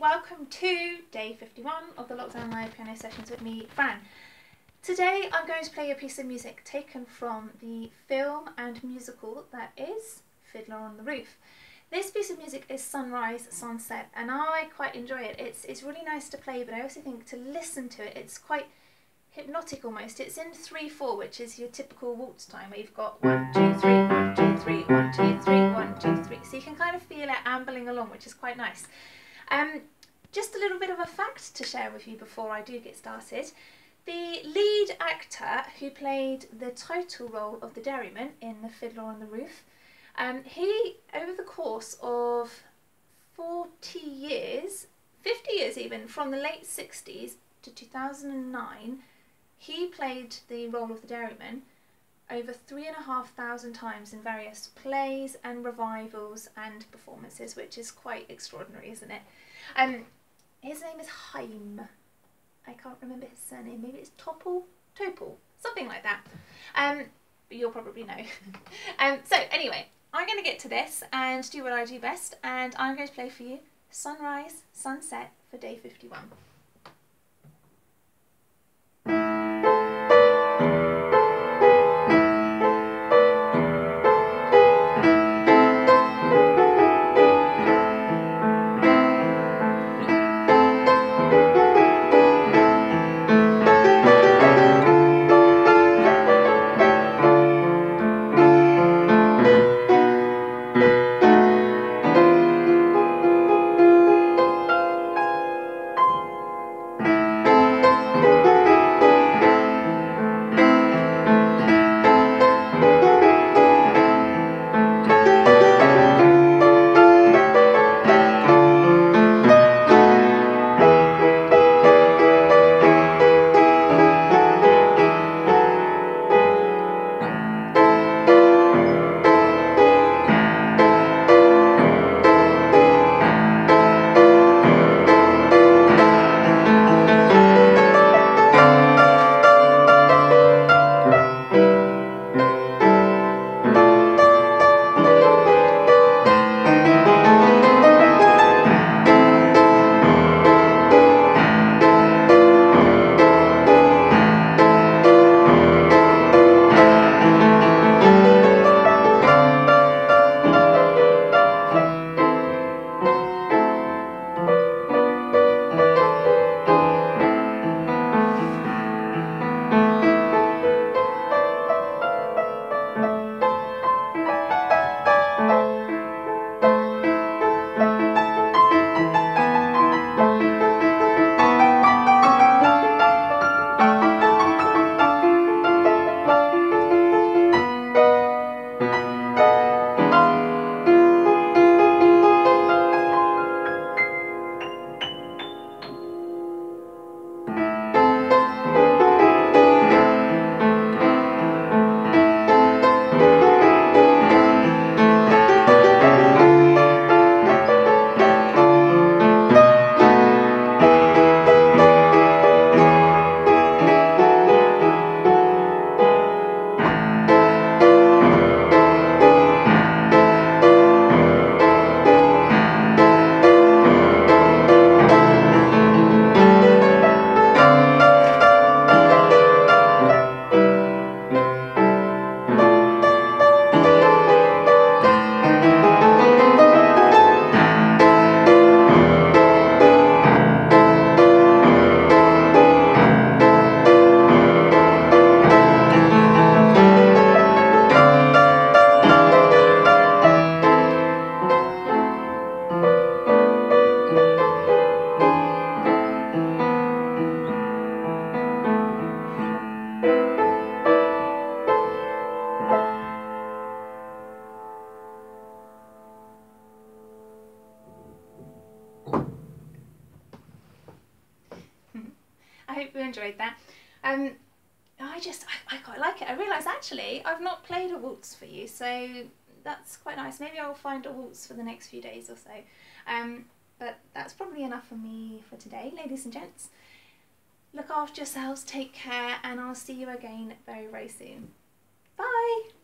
welcome to day 51 of the Lockdown Live piano sessions with me, Fran. Today I'm going to play a piece of music taken from the film and musical that is Fiddler on the Roof. This piece of music is Sunrise, Sunset and I quite enjoy it. It's, it's really nice to play but I also think to listen to it it's quite hypnotic almost. It's in 3-4 which is your typical waltz time where you've got 1, 2, 3, 1, 2, 3, 1, 2, 3, 1, 2, 3. So you can kind of feel it ambling along which is quite nice. Um, just a little bit of a fact to share with you before I do get started. The lead actor who played the title role of the dairyman in The Fiddler on the Roof, um, he, over the course of 40 years, 50 years even, from the late 60s to 2009, he played the role of the dairyman over three and a half thousand times in various plays and revivals and performances, which is quite extraordinary, isn't it? Um, his name is Haim. I can't remember his surname. Maybe it's Topple? Topple? Something like that. Um, you'll probably know. um, so anyway, I'm going to get to this and do what I do best, and I'm going to play for you Sunrise, Sunset for day 51. Hope you enjoyed that. Um, I just, I, I quite like it. I realise actually I've not played a waltz for you, so that's quite nice. Maybe I'll find a waltz for the next few days or so. Um, but that's probably enough for me for today, ladies and gents. Look after yourselves, take care, and I'll see you again very, very soon. Bye!